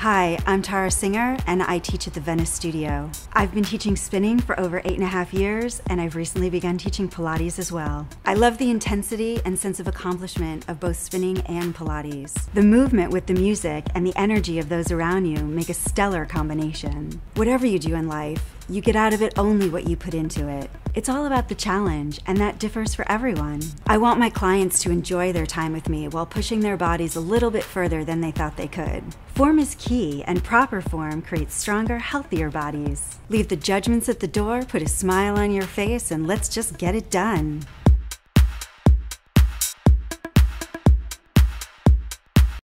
Hi, I'm Tara Singer, and I teach at the Venice Studio. I've been teaching spinning for over eight and a half years, and I've recently begun teaching Pilates as well. I love the intensity and sense of accomplishment of both spinning and Pilates. The movement with the music and the energy of those around you make a stellar combination. Whatever you do in life, you get out of it only what you put into it. It's all about the challenge, and that differs for everyone. I want my clients to enjoy their time with me while pushing their bodies a little bit further than they thought they could. Form is key, and proper form creates stronger, healthier bodies. Leave the judgments at the door, put a smile on your face, and let's just get it done.